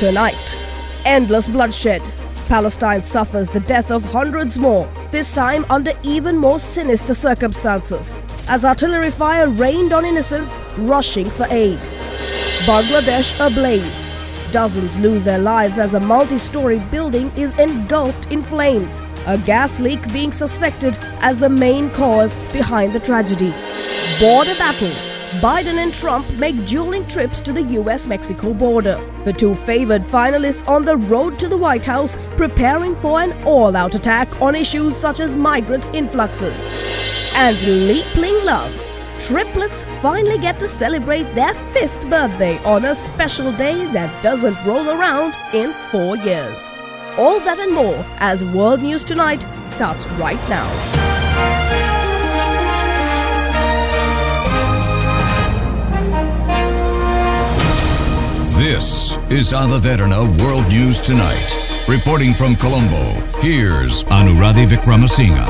tonight. Endless bloodshed. Palestine suffers the death of hundreds more, this time under even more sinister circumstances, as artillery fire rained on innocents rushing for aid. Bangladesh ablaze. Dozens lose their lives as a multi story building is engulfed in flames, a gas leak being suspected as the main cause behind the tragedy. Border battle. Biden and Trump make dueling trips to the US Mexico border. The two favored finalists on the road to the White House preparing for an all out attack on issues such as migrant influxes. And Leapling Love. Triplets finally get to celebrate their fifth birthday on a special day that doesn't roll around in four years. All that and more as World News Tonight starts right now. This is Ada Derana World News Tonight. Reporting from Colombo, here's Anuradhi Vikramasinghe.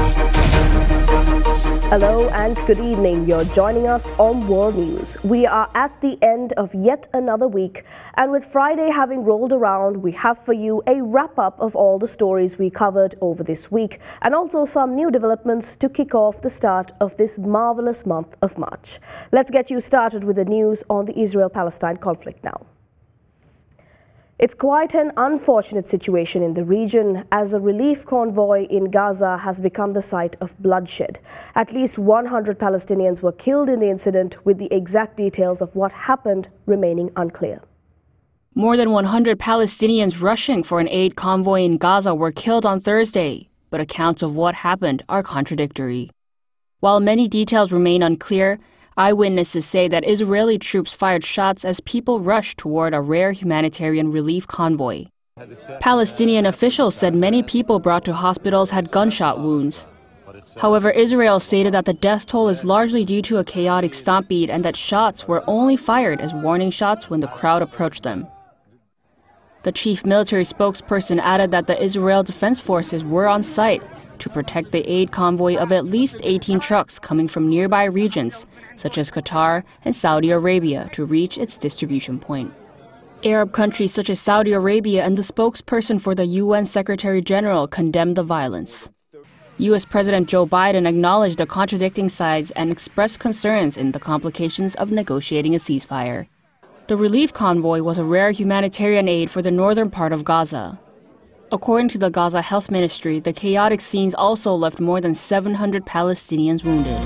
Hello and good evening. You're joining us on World News. We are at the end of yet another week, and with Friday having rolled around, we have for you a wrap up of all the stories we covered over this week, and also some new developments to kick off the start of this marvelous month of March. Let's get you started with the news on the Israel Palestine conflict now. It's quite an unfortunate situation in the region as a relief convoy in Gaza has become the site of bloodshed. At least 100 Palestinians were killed in the incident, with the exact details of what happened remaining unclear. More than 100 Palestinians rushing for an aid convoy in Gaza were killed on Thursday, but accounts of what happened are contradictory. While many details remain unclear, Eyewitnesses say that Israeli troops fired shots as people rushed toward a rare humanitarian relief convoy. Palestinian officials said many people brought to hospitals had gunshot wounds. However, Israel stated that the death toll is largely due to a chaotic stampede and that shots were only fired as warning shots when the crowd approached them. The chief military spokesperson added that the Israel Defense Forces were on site to protect the aid convoy of at least 18 trucks coming from nearby regions, such as Qatar and Saudi Arabia, to reach its distribution point. Arab countries such as Saudi Arabia and the spokesperson for the UN Secretary General condemned the violence. US President Joe Biden acknowledged the contradicting sides and expressed concerns in the complications of negotiating a ceasefire. The relief convoy was a rare humanitarian aid for the northern part of Gaza. According to the Gaza Health Ministry, the chaotic scenes also left more than 700 Palestinians wounded.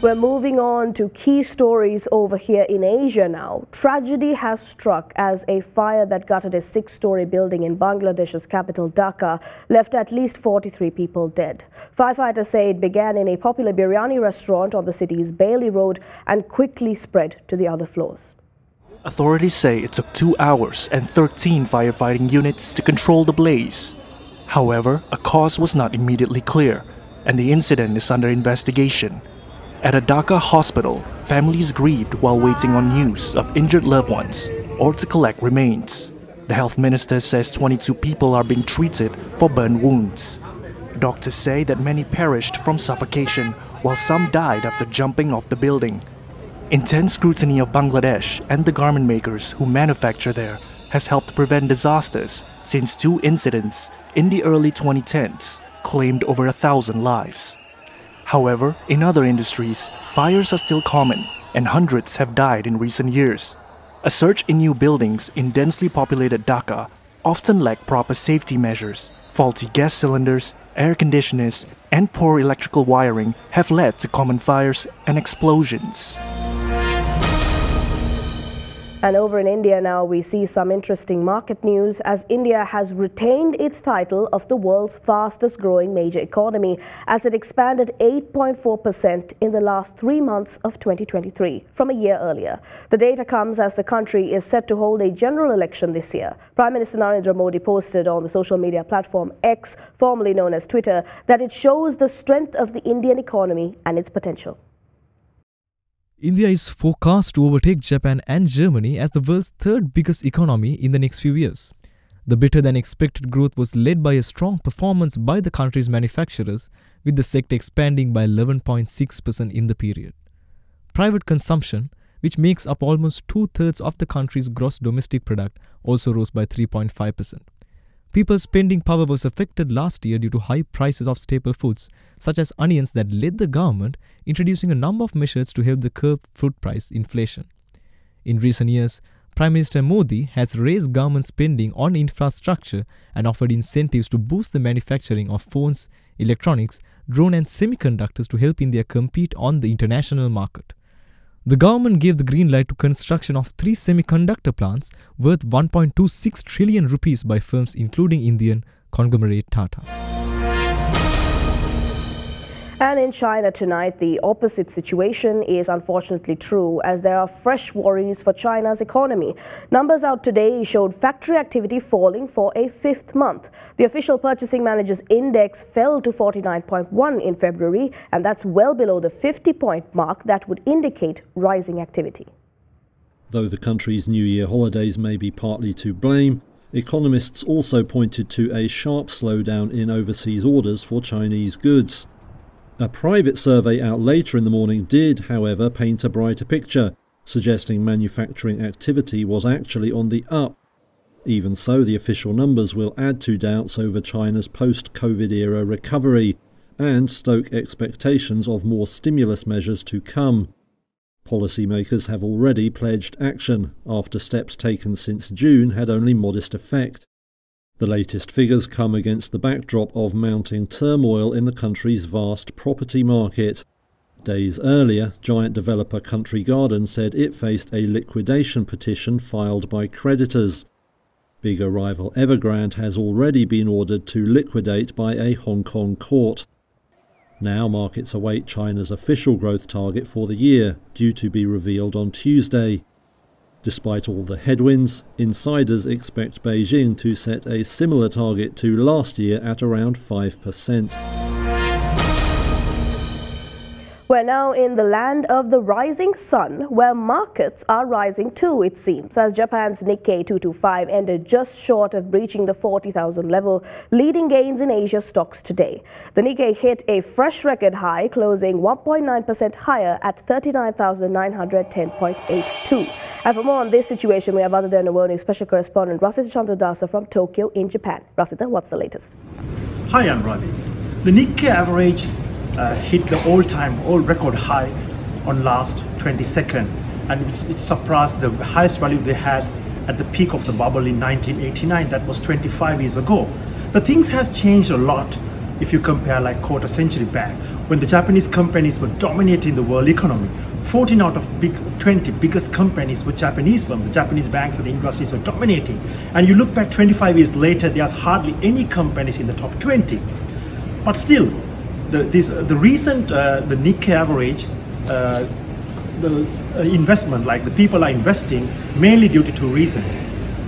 We're moving on to key stories over here in Asia now. Tragedy has struck as a fire that gutted a six story building in Bangladesh's capital, Dhaka, left at least 43 people dead. Firefighters say it began in a popular biryani restaurant on the city's Bailey Road and quickly spread to the other floors. Authorities say it took two hours and 13 firefighting units to control the blaze. However, a cause was not immediately clear, and the incident is under investigation. At a Dhaka hospital, families grieved while waiting on news of injured loved ones or to collect remains. The health minister says 22 people are being treated for burn wounds. Doctors say that many perished from suffocation, while some died after jumping off the building. Intense scrutiny of Bangladesh and the garment makers who manufacture there has helped prevent disasters since two incidents in the early 2010s claimed over a thousand lives. However, in other industries, fires are still common and hundreds have died in recent years. A search in new buildings in densely populated Dhaka often lack proper safety measures. Faulty gas cylinders, air conditioners, and poor electrical wiring have led to common fires and explosions. And over in India now, we see some interesting market news as India has retained its title of the world's fastest growing major economy as it expanded 8.4% in the last three months of 2023 from a year earlier. The data comes as the country is set to hold a general election this year. Prime Minister Narendra Modi posted on the social media platform X, formerly known as Twitter, that it shows the strength of the Indian economy and its potential. India is forecast to overtake Japan and Germany as the world's third biggest economy in the next few years. The better than expected growth was led by a strong performance by the country's manufacturers, with the sector expanding by 11.6% in the period. Private consumption, which makes up almost two thirds of the country's gross domestic product, also rose by 3.5%. People's spending power was affected last year due to high prices of staple foods, such as onions, that led the government introducing a number of measures to help the curb food price inflation. In recent years, Prime Minister Modi has raised government spending on infrastructure and offered incentives to boost the manufacturing of phones, electronics, drone and semiconductors to help India compete on the international market. The government gave the green light to construction of three semiconductor plants worth 1.26 trillion rupees by firms including Indian conglomerate Tata. And in China tonight, the opposite situation is unfortunately true as there are fresh worries for China's economy. Numbers out today showed factory activity falling for a fifth month. The official purchasing managers index fell to 49.1 in February, and that's well below the 50 point mark that would indicate rising activity. Though the country's New Year holidays may be partly to blame, economists also pointed to a sharp slowdown in overseas orders for Chinese goods. A private survey out later in the morning did, however, paint a brighter picture, suggesting manufacturing activity was actually on the up. Even so, the official numbers will add to doubts over China's post COVID era recovery and stoke expectations of more stimulus measures to come. Policymakers have already pledged action after steps taken since June had only modest effect. The latest figures come against the backdrop of mounting turmoil in the country's vast property market. Days earlier, giant developer Country Garden said it faced a liquidation petition filed by creditors. Bigger rival Evergrande has already been ordered to liquidate by a Hong Kong court. Now markets await China's official growth target for the year, due to be revealed on Tuesday. Despite all the headwinds, insiders expect Beijing to set a similar target to last year at around 5%. We're now in the land of the rising sun, where markets are rising too, it seems, as Japan's Nikkei 225 ended just short of breaching the 40,000 level, leading gains in Asia stocks today. The Nikkei hit a fresh record high, closing 1.9% higher at 39,910.82. And for more on this situation, we have Ada Derana News Special Correspondent Rasita Chandradasa from Tokyo in Japan. Rasita, what's the latest? Hi, I'm Ravi. The Nikkei average uh, hit the all-time, all record high on last 22nd and it surpassed the highest value they had at the peak of the bubble in 1989 that was 25 years ago. The things has changed a lot if you compare like quarter century back when the japanese companies were dominating the world economy. 14 out of big 20 biggest companies were japanese firms. The japanese banks and the industries were dominating. And you look back 25 years later there's hardly any companies in the top 20 but still the, this, the recent, uh, the Nikkei average, uh, the uh, investment, like the people are investing mainly due to two reasons.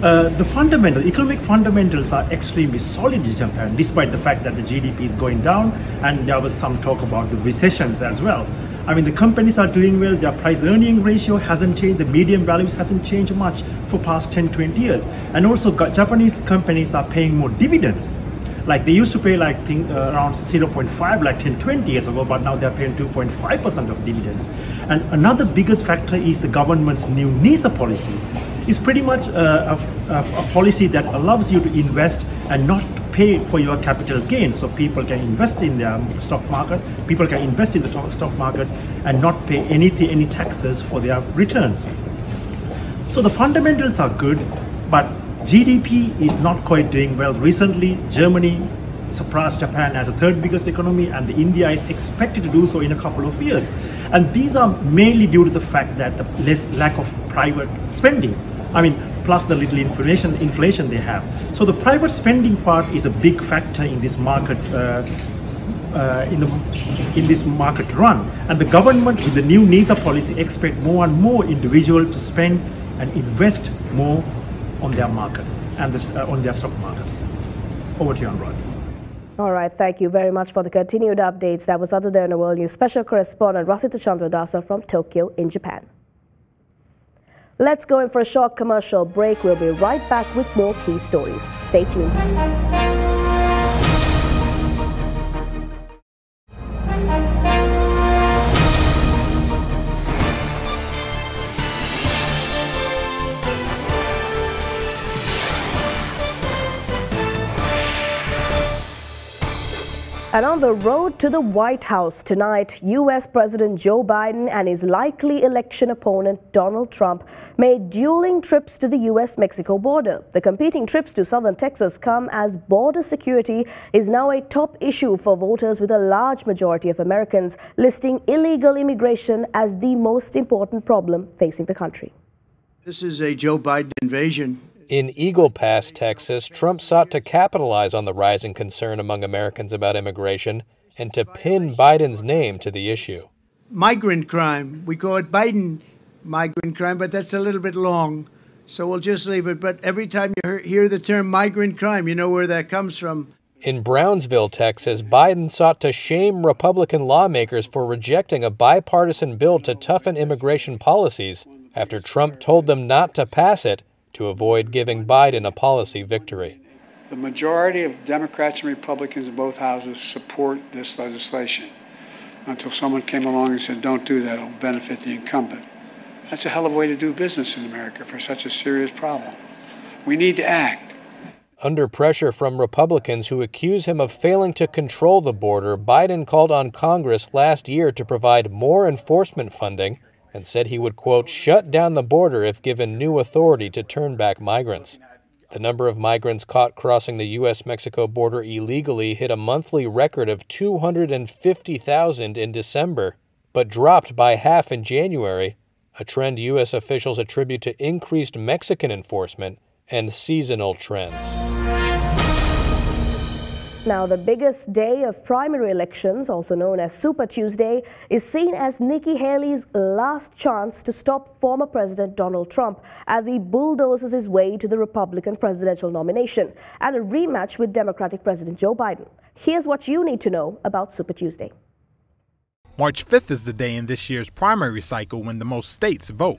Uh, the fundamental economic fundamentals are extremely solid in Japan, despite the fact that the GDP is going down, and there was some talk about the recessions as well. I mean, the companies are doing well. Their price earning ratio hasn't changed. The median values hasn't changed much for past 10, 20 years. And also, Japanese companies are paying more dividends. Like they used to pay like think uh, around 0.5 like 10, 20 years ago, but now they're paying 2.5% of dividends. And another biggest factor is the government's new NISA policy. It's pretty much a, a, a policy that allows you to invest and not pay for your capital gains. So people can invest in their stock market, people can invest in the stock markets and not pay anything, any taxes for their returns. So the fundamentals are good, but GDP is not quite doing well. Recently, Germany surpassed Japan as the third biggest economy and the India is expected to do so in a couple of years. And these are mainly due to the fact that the less lack of private spending. I mean, plus the little inflation, inflation they have. So the private spending part is a big factor in this market uh, uh, in, the, in this market run. And the government with the new NISA policy expect more and more individuals to spend and invest more on their markets and this, uh, on their stock markets. Over to you, Anurag. All right, thank you very much for the continued updates. That was Ada Derana World News special correspondent Rasita Chandradasa from Tokyo in Japan. Let's go in for a short commercial break. We'll be right back with more key stories. Stay tuned. And on the road to the White House tonight, U.S. President Joe Biden and his likely election opponent Donald Trump made dueling trips to the U.S. Mexico border. The competing trips to southern Texas come as border security is now a top issue for voters, with a large majority of Americans listing illegal immigration as the most important problem facing the country. This is a Joe Biden invasion. In Eagle Pass, Texas, Trump sought to capitalize on the rising concern among Americans about immigration and to pin Biden's name to the issue. Migrant crime. We call it Biden migrant crime, but that's a little bit long. So we'll just leave it. But every time you hear the term migrant crime, you know where that comes from. In Brownsville, Texas, Biden sought to shame Republican lawmakers for rejecting a bipartisan bill to toughen immigration policies after Trump told them not to pass it to avoid giving Biden a policy victory. The majority of Democrats and Republicans in both houses support this legislation until someone came along and said, don't do that, it'll benefit the incumbent. That's a hell of a way to do business in America for such a serious problem. We need to act. Under pressure from Republicans who accuse him of failing to control the border, Biden called on Congress last year to provide more enforcement funding and said he would, quote, shut down the border if given new authority to turn back migrants. The number of migrants caught crossing the U.S. Mexico border illegally hit a monthly record of 250,000 in December, but dropped by half in January, a trend U.S. officials attribute to increased Mexican enforcement and seasonal trends. Now, the biggest day of primary elections, also known as Super Tuesday, is seen as Nikki Haley's last chance to stop former President Donald Trump as he bulldozes his way to the Republican presidential nomination and a rematch with Democratic President Joe Biden. Here's what you need to know about Super Tuesday. March 5th is the day in this year's primary cycle when the most states vote.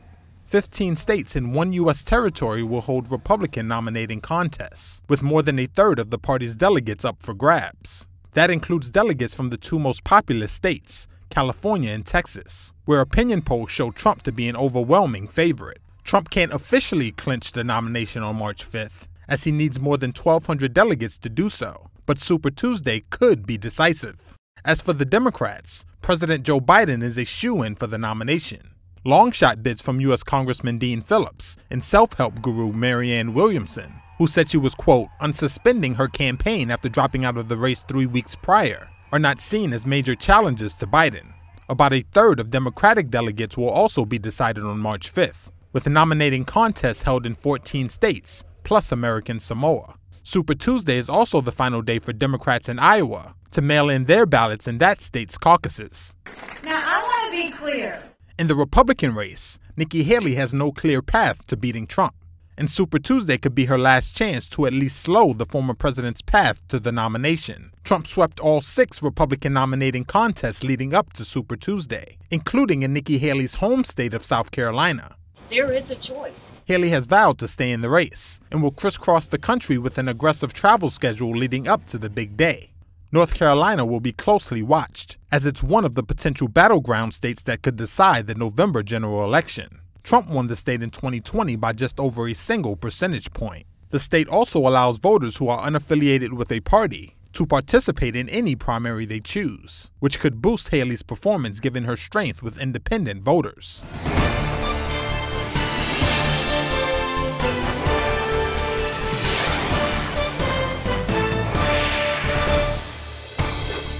15 states and one U.S. territory will hold Republican nominating contests, with more than a third of the party's delegates up for grabs. That includes delegates from the two most populous states, California and Texas, where opinion polls show Trump to be an overwhelming favorite. Trump can't officially clinch the nomination on March 5th, as he needs more than 1,200 delegates to do so, but Super Tuesday could be decisive. As for the Democrats, President Joe Biden is a shoe in for the nomination. Long shot bids from U.S. Congressman Dean Phillips and self help guru Marianne Williamson, who said she was, quote, unsuspending her campaign after dropping out of the race three weeks prior, are not seen as major challenges to Biden. About a third of Democratic delegates will also be decided on March 5th, with nominating contest held in 14 states, plus American Samoa. Super Tuesday is also the final day for Democrats in Iowa to mail in their ballots in that state's caucuses. Now, I want to be clear. In the Republican race, Nikki Haley has no clear path to beating Trump, and Super Tuesday could be her last chance to at least slow the former president's path to the nomination. Trump swept all six Republican nominating contests leading up to Super Tuesday, including in Nikki Haley's home state of South Carolina. There is a choice. Haley has vowed to stay in the race and will crisscross the country with an aggressive travel schedule leading up to the big day. North Carolina will be closely watched, as it's one of the potential battleground states that could decide the November general election. Trump won the state in 2020 by just over a single percentage point. The state also allows voters who are unaffiliated with a party to participate in any primary they choose, which could boost Haley's performance given her strength with independent voters.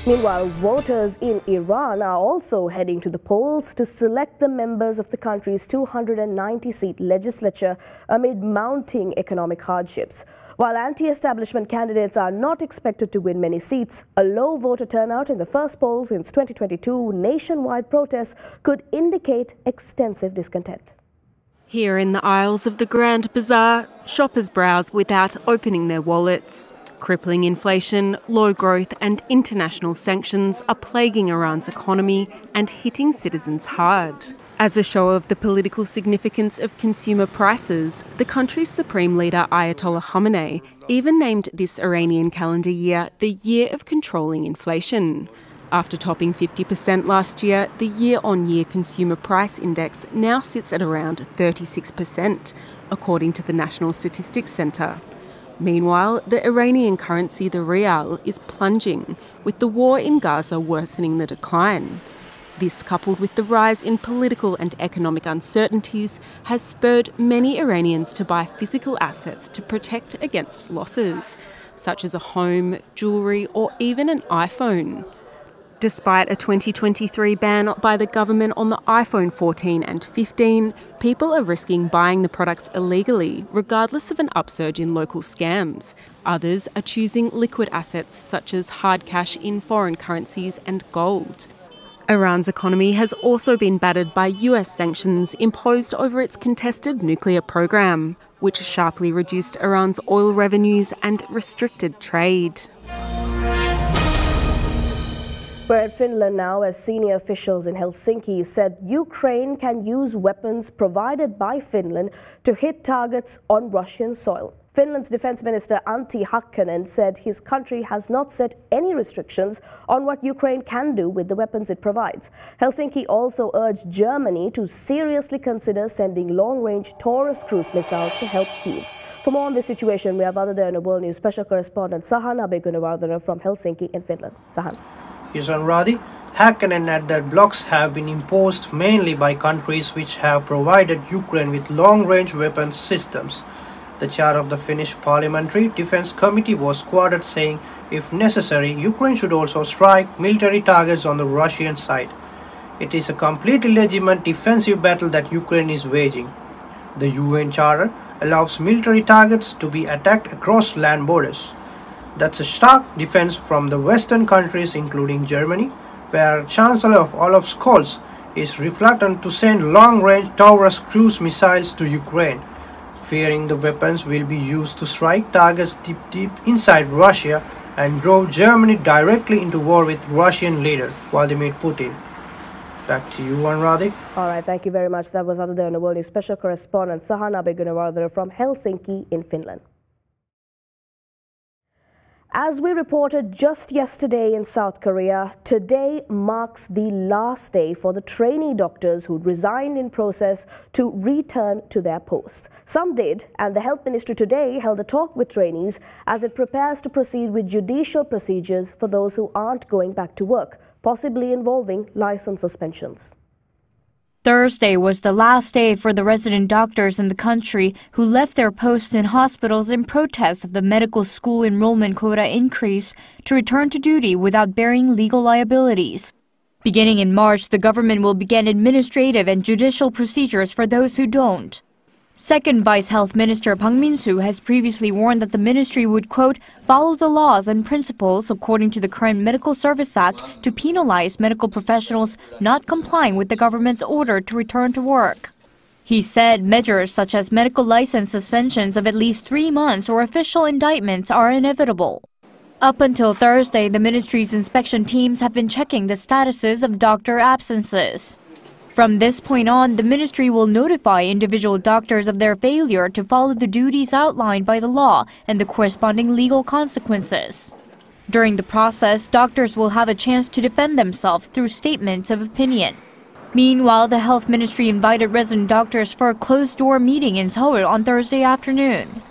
Meanwhile, voters in Iran are also heading to the polls to select the members of the country's 290-seat legislature amid mounting economic hardships. While anti-establishment candidates are not expected to win many seats, a low voter turnout in the first poll since 2022 nationwide protests could indicate extensive discontent. Here in the aisles of the Grand Bazaar, shoppers browse without opening their wallets. Crippling inflation, low growth, and international sanctions are plaguing Iran's economy and hitting citizens hard. As a show of the political significance of consumer prices, the country's supreme leader Ayatollah Khamenei even named this Iranian calendar year the Year of Controlling Inflation. After topping 50% last year, the year on year consumer price index now sits at around 36%, according to the National Statistics Centre. Meanwhile, the Iranian currency, the rial, is plunging, with the war in Gaza worsening the decline. This, coupled with the rise in political and economic uncertainties, has spurred many Iranians to buy physical assets to protect against losses, such as a home, jewellery, or even an iPhone. Despite a 2023 ban by the government on the iPhone 14 and 15, people are risking buying the products illegally, regardless of an upsurge in local scams. Others are choosing liquid assets such as hard cash in foreign currencies and gold. Iran's economy has also been battered by US sanctions imposed over its contested nuclear program, which sharply reduced Iran's oil revenues and restricted trade. We're in Finland now as senior officials in Helsinki said Ukraine can use weapons provided by Finland to hit targets on Russian soil. Finland's defense minister Antti Häkkänen said his country has not set any restrictions on what Ukraine can do with the weapons it provides. Helsinki also urged Germany to seriously consider sending long-range Taurus cruise missiles to help Kyiv. For more on this situation, we have Ada Derana World News special correspondent Sahan Abegunavardhana from Helsinki in Finland. Sahan. Radi, Häkkänen and that blocks have been imposed mainly by countries which have provided Ukraine with long-range weapons systems. The chair of the Finnish Parliamentary Defense Committee was quoted saying, if necessary, Ukraine should also strike military targets on the Russian side. It is a completely legitimate defensive battle that Ukraine is waging. The UN Charter allows military targets to be attacked across land borders. That's a stark defense from the Western countries including Germany, where Chancellor of Olaf Scholz is reluctant to send long-range Taurus cruise missiles to Ukraine, fearing the weapons will be used to strike targets deep deep inside Russia and drove Germany directly into war with Russian leader Vladimir Putin. Back to you, Anuradi. All right, thank you very much. That was Ada Derana World News special correspondent Sahan Abegunavardhana from Helsinki in Finland. As we reported just yesterday in South Korea, today marks the last day for the trainee doctors who resigned in process to return to their posts. Some did, and the Health Ministry today held a talk with trainees as it prepares to proceed with judicial procedures for those who aren't going back to work, possibly involving license suspensions. Thursday was the last day for the resident doctors in the country who left their posts in hospitals in protest of the medical school enrollment quota increase to return to duty without bearing legal liabilities. Beginning in March, the government will begin administrative and judicial procedures for those who don't. Second Vice Health Minister Park Min-soo has previously warned that the ministry would, quote, follow the laws and principles according to the current Medical Service Act to penalize medical professionals not complying with the government's order to return to work. He said measures such as medical license suspensions of at least three months or official indictments are inevitable. Up until Thursday, the ministry's inspection teams have been checking the statuses of doctor absences. From this point on, the ministry will notify individual doctors of their failure to follow the duties outlined by the law and the corresponding legal consequences. During the process, doctors will have a chance to defend themselves through statements of opinion. Meanwhile, the health ministry invited resident doctors for a closed-door meeting in Seoul on Thursday afternoon.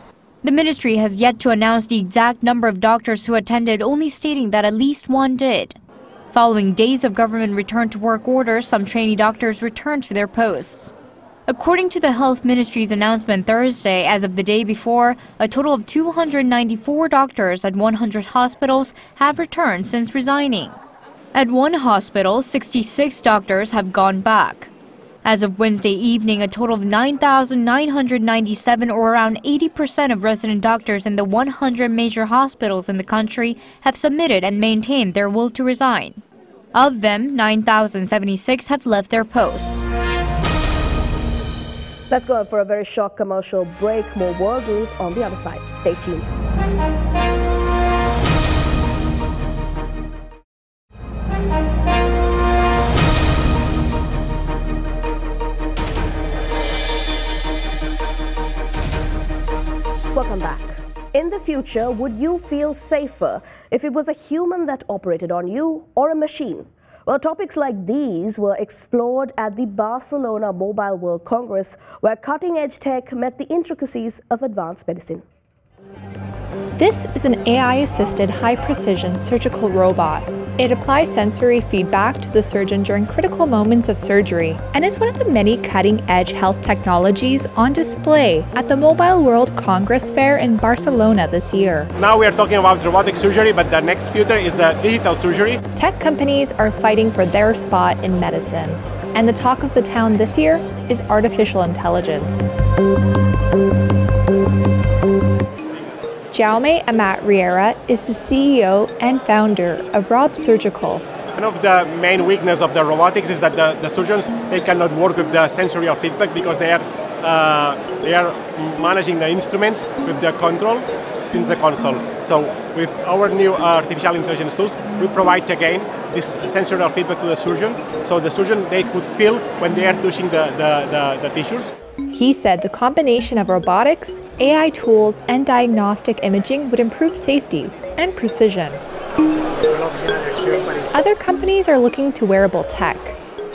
The ministry has yet to announce the exact number of doctors who attended, only stating that at least one did. Following days of government return to work orders, some trainee doctors returned to their posts. According to the Health Ministry's announcement Thursday, as of the day before, a total of 294 doctors at 100 hospitals have returned since resigning. At one hospital, 66 doctors have gone back. As of Wednesday evening, a total of 9,997 or around 80% of resident doctors in the 100 major hospitals in the country have submitted and maintained their will to resign. Of them, 9,076 have left their posts. Let's go for a very short commercial break. More world news on the other side. Stay tuned. Future, would you feel safer if it was a human that operated on you or a machine? Well, topics like these were explored at the Barcelona Mobile World Congress, where cutting edge tech met the intricacies of advanced medicine. This is an AI assisted high precision surgical robot. It applies sensory feedback to the surgeon during critical moments of surgery and is one of the many cutting edge health technologies on display at the Mobile World Congress Fair in Barcelona this year. Now we are talking about robotic surgery, but the next future is the digital surgery. Tech companies are fighting for their spot in medicine. And the talk of the town this year is artificial intelligence. Jaume Amat Riera is the CEO and founder of Rob Surgical. One of the main weakness of the robotics is that the, the surgeons they cannot work with the sensorial feedback because they are uh, they are managing the instruments with the control since the console. So with our new artificial intelligence tools, we provide again this sensorial feedback to the surgeon, so the surgeon they could feel when they are touching the, the, the, the tissues. He said the combination of robotics, AI tools, and diagnostic imaging would improve safety and precision. Other companies are looking to wearable tech.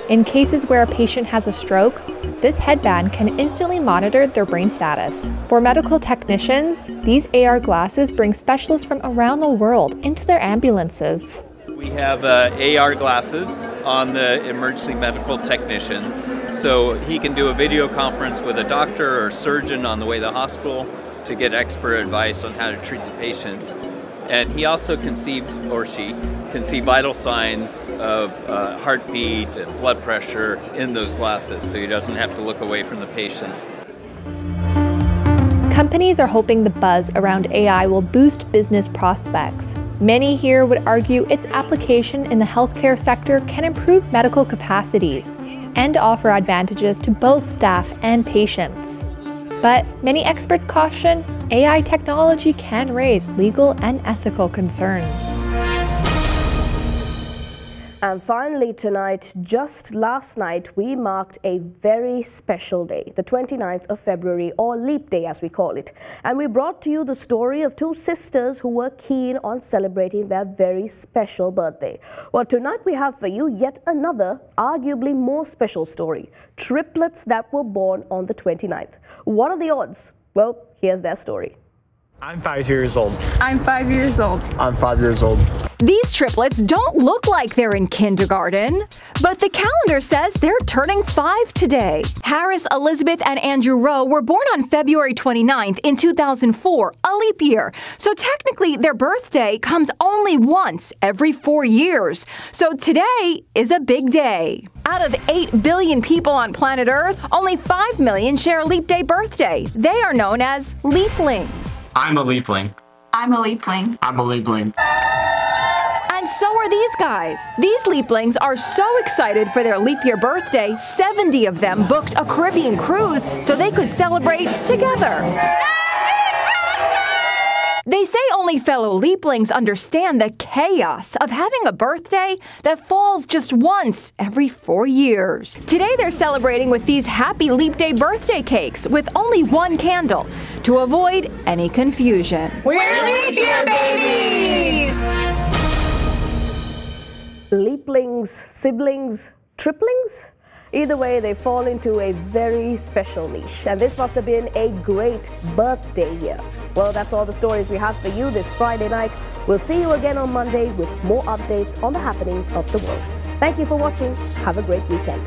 In cases where a patient has a stroke, this headband can instantly monitor their brain status. For medical technicians, these AR glasses bring specialists from around the world into their ambulances. We have uh, AR glasses on the emergency medical technician, so he can do a video conference with a doctor or surgeon on the way to the hospital to get expert advice on how to treat the patient. And he also can see, or she, can see vital signs of uh, heartbeat and blood pressure in those glasses, so he doesn't have to look away from the patient. Companies are hoping the buzz around AI will boost business prospects. Many here would argue its application in the healthcare sector can improve medical capacities and offer advantages to both staff and patients. But many experts caution AI technology can raise legal and ethical concerns. And finally, tonight, just last night, we marked a very special day, the 29th of February, or Leap Day as we call it. And we brought to you the story of two sisters who were keen on celebrating their very special birthday. Well, tonight we have for you yet another, arguably more special story triplets that were born on the 29th. What are the odds? Well, here's their story. I'm five years old. I'm five years old. I'm five years old. These triplets don't look like they're in kindergarten, but the calendar says they're turning five today. Harris, Elizabeth, and Andrew Rowe were born on February 29th in 2004, a leap year. So technically, their birthday comes only once every four years. So today is a big day. Out of 8 billion people on planet Earth, only 5 million share a leap day birthday. They are known as leaplings. I'm a leapling. I'm a leapling. I'm a leapling. And so are these guys. These leaplings are so excited for their leap year birthday, 70 of them booked a Caribbean cruise so they could celebrate together. They say only fellow leaplings understand the chaos of having a birthday that falls just once every four years. Today they're celebrating with these happy Leap Day birthday cakes with only one candle to avoid any confusion. We're leap year babies! Leaplings, siblings, triplings? Either way, they fall into a very special niche, and this must have been a great birthday year. Well, that's all the stories we have for you this Friday night. We'll see you again on Monday with more updates on the happenings of the world. Thank you for watching. Have a great weekend.